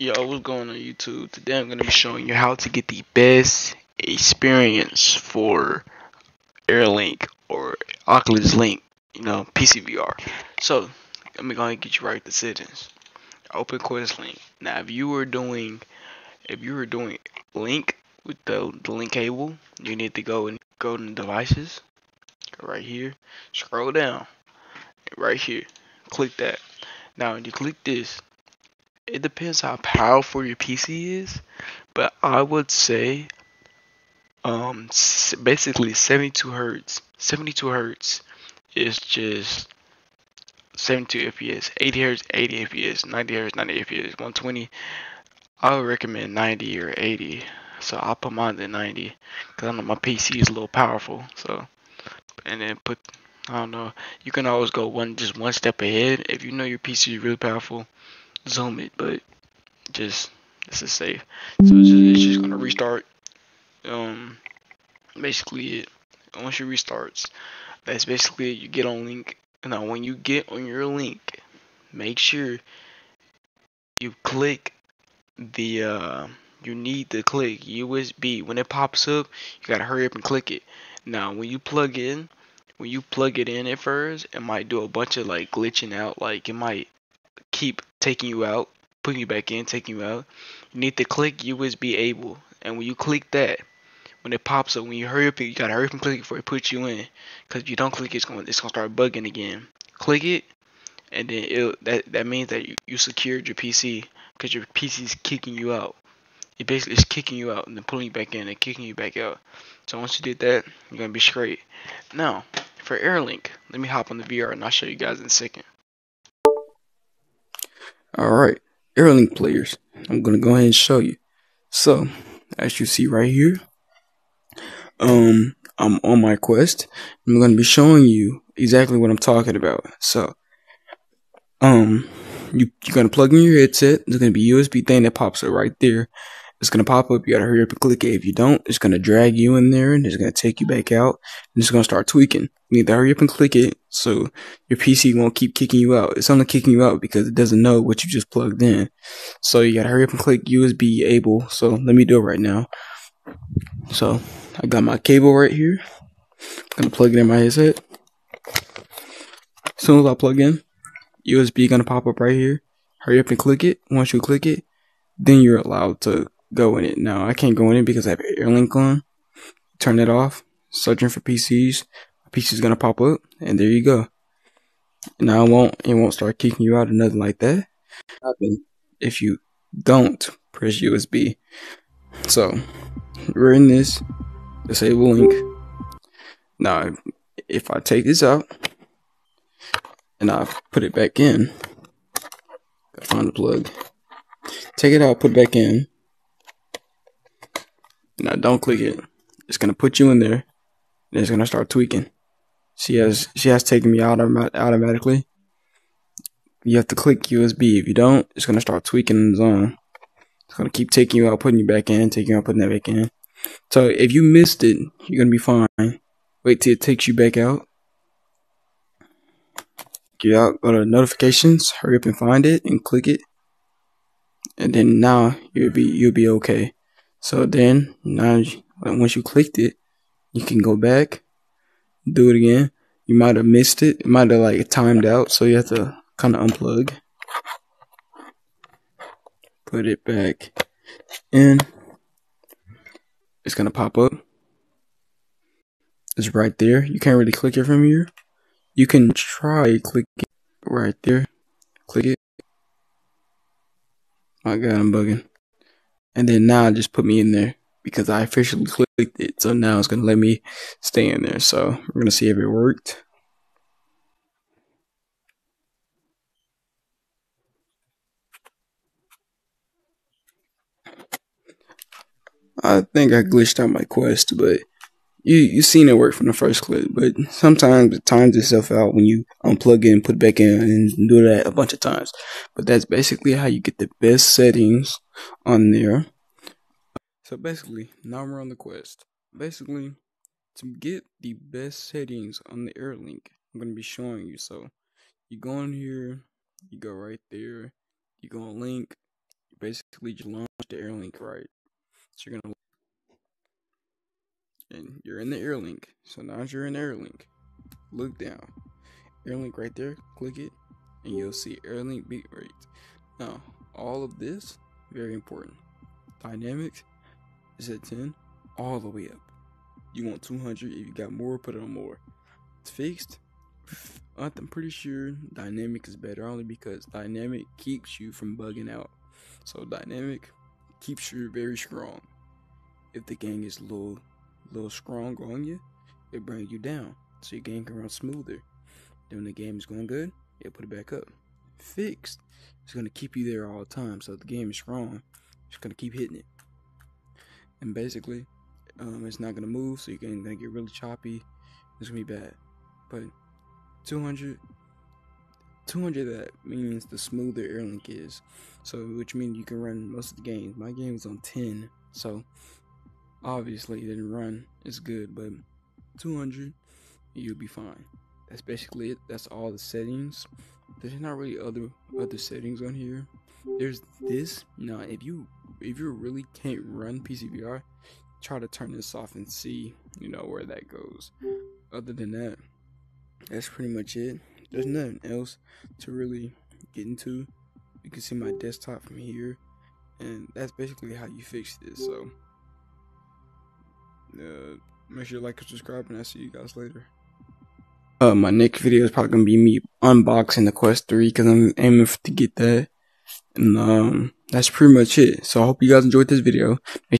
Yo, what's going on YouTube? Today I'm going to be showing you how to get the best experience for Airlink or Oculus Link, you know, PCVR. So, let me go ahead and get you right the settings. Open Quest Link. Now, if you were doing, if you were doing Link with the, the link cable, you need to go and go to devices, right here, scroll down, right here, click that. Now, you click this, it depends how powerful your PC is, but I would say um basically 72 hertz. 72 hertz is just 72 FPS, 80 hertz, 80 FPS, 90 hertz, 90 FPS, 120. I would recommend 90 or 80. So I'll put mine at 90 because I know my PC is a little powerful. So, and then put, I don't know, you can always go one just one step ahead if you know your PC is really powerful zoom it, but just this is safe. So it's just, it's just gonna restart. Um, basically it. Once it restarts, that's basically it. You get on link. Now when you get on your link, make sure you click the uh you need to click USB. When it pops up, you gotta hurry up and click it. Now when you plug in, when you plug it in at first, it might do a bunch of like glitching out. Like it might keep taking you out, putting you back in, taking you out. You need to click USB able, and when you click that, when it pops up, when you hurry up, you gotta hurry up and click it before it puts you in. Cause if you don't click it, it's gonna it's gonna start bugging again. Click it, and then it that that means that you, you secured your PC because your PC is kicking you out. It basically is kicking you out and then pulling you back in and kicking you back out. So once you did that, you're gonna be straight. Now for AirLink, let me hop on the VR and I'll show you guys in a second. Alright, Airlink players, I'm gonna go ahead and show you. So, as you see right here, um, I'm on my quest. I'm gonna be showing you exactly what I'm talking about. So, um, you, you're gonna plug in your headset. There's gonna be USB thing that pops up right there. It's gonna pop up. You gotta hurry up and click it. If you don't, it's gonna drag you in there and it's gonna take you back out and it's gonna start tweaking. You need to hurry up and click it so your PC won't keep kicking you out. It's only kicking you out because it doesn't know what you just plugged in. So you gotta hurry up and click USB able. So let me do it right now. So I got my cable right here. I'm gonna plug it in my headset. As soon as I plug in, USB gonna pop up right here. Hurry up and click it. Once you click it, then you're allowed to go in it. Now I can't go in it because I have AirLink on. Turn it off. Searching for PCs. My PC is gonna pop up, and there you go. Now it won't it won't start kicking you out or nothing like that. If you don't press USB. So we're in this disable link. Now if I take this out and I put it back in, gotta find the plug. Take it out, put it back in. Now don't click it. It's gonna put you in there. And it's gonna start tweaking. She has she has taken me out automatically. You have to click USB. If you don't, it's gonna start tweaking in the zone. It's gonna keep taking you out, putting you back in, taking you out, putting that back in. So if you missed it, you're gonna be fine. Wait till it takes you back out. Get out, go to notifications, hurry up and find it and click it. And then now you'll be you'll be okay. So then, now once you clicked it, you can go back, do it again. You might have missed it. It might have like timed out, so you have to kind of unplug. Put it back in. It's gonna pop up. It's right there. You can't really click it from here. You can try click it right there. Click it. My God, I'm bugging. And then now just put me in there because I officially clicked it. So now it's going to let me stay in there. So we're going to see if it worked. I think I glitched out my quest, but you you seen it work from the first clip, but sometimes it times itself out when you unplug it and put it back in and do that a bunch of times. But that's basically how you get the best settings on there. So basically, now we're on the quest. Basically, to get the best settings on the AirLink, I'm gonna be showing you. So you go in here, you go right there, you go on link, basically just launch the Airlink right. So you're gonna and you're in the Airlink. So now you're in Airlink. Look down. Airlink right there, click it, and you'll see Airlink bit rate. Now, all of this, very important. Dynamic is at 10, all the way up. You want 200, if you got more, put it on more. It's fixed. I'm pretty sure dynamic is better only because dynamic keeps you from bugging out. So dynamic keeps you very strong. If the gang is little, little strong on you, it brings you down so your game can run smoother. Then when the game is going good, you put it back up. Fixed. It's gonna keep you there all the time. So the game is strong, it's gonna keep hitting it. And basically, um, it's not gonna move, so your game gonna get really choppy. It's gonna be bad. But 200, 200 that means the smoother Airlink is. So which means you can run most of the games. My game is on 10, so obviously it didn't run as good, but 200 you'll be fine. That's basically it. That's all the settings. There's not really other other settings on here. There's this. Now, if you if you really can't run PCVR, try to turn this off and see you know where that goes. Other than that, that's pretty much it. There's nothing else to really get into. You can see my desktop from here, and that's basically how you fix this. So, uh, make sure you like and subscribe, and I'll see you guys later. Uh, my next video is probably gonna be me unboxing the Quest 3 because I'm aiming to get that. And um, that's pretty much it. So I hope you guys enjoyed this video.